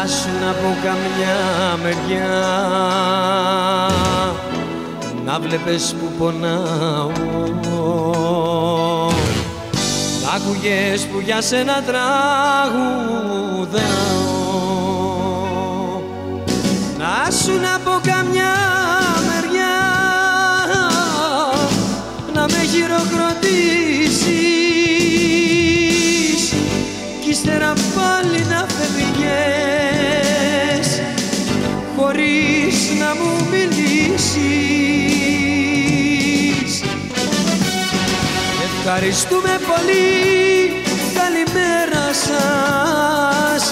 Να σου από καμιά μεριά. Να βλέπεις που πονάω. Να άκουγες που για σένα τραγουδάω. Να σου από καμιά χωρίς να μου μιλήσεις. Ευχαριστούμε πολύ, καλημέρα σας.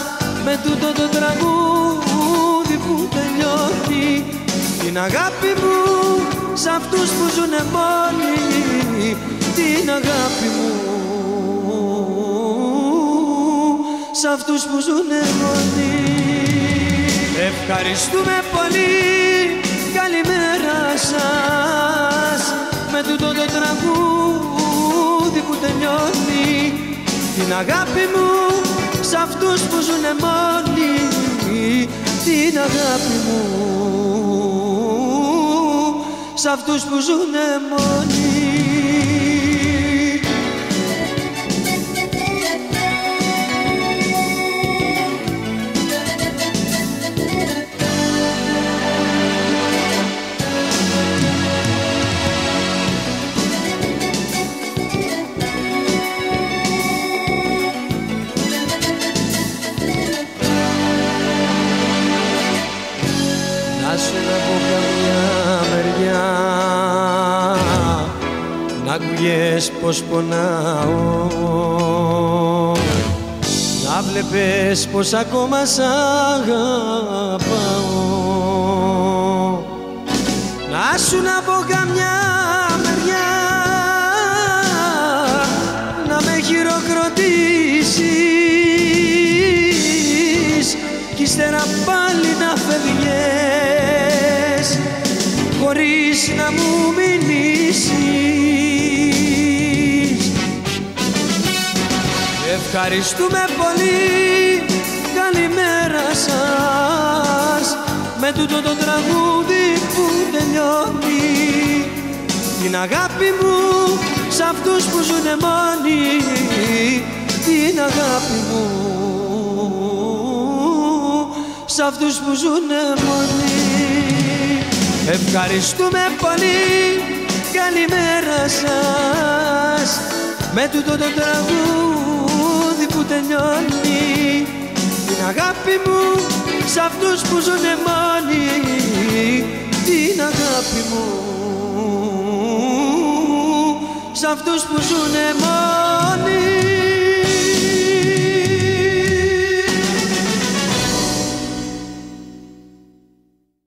Με τούτο το τραγούδι που τελειώνει την αγάπη μου σ' αυτούς που ζουνε μόνοι. Την αγάπη μου σ' αυτούς που ζουνε μόνοι Ευχαριστούμε πολύ, καλημέρα σας. Με τούτο το τραγούδι που τελειώνει. Την αγάπη μου σ' αυτούς που ζουνε μόνοι. Την αγάπη μου σ' αυτούς που ζουνε μόνοι Να σου από καμιά μεριά. Να ακούγες πως πονάω. Να βλέπες πως ακόμα σ' αγαπάω. Να σου να πω καμιά μεριά. Να με χειροκροτήσεις. Κι ύστερα πάλι να φεύγες χωρίς να μου μιλήσεις. Ευχαριστούμε πολύ, καλημέρα σας. Με τούτο το τραγούδι που τελειώνει την αγάπη μου σ' αυτούς που ζουνε μόνοι. Την αγάπη μου σ' αυτούς που ζουνε μόνοι Ευχαριστούμε πολύ, καλημέρα σας. Με τούτο το τραγούδι που τελειώνει την αγάπη μου σ' αυτούς που ζουνε μόνοι. Την αγάπη μου σ' αυτούς που ζουνε μόνοι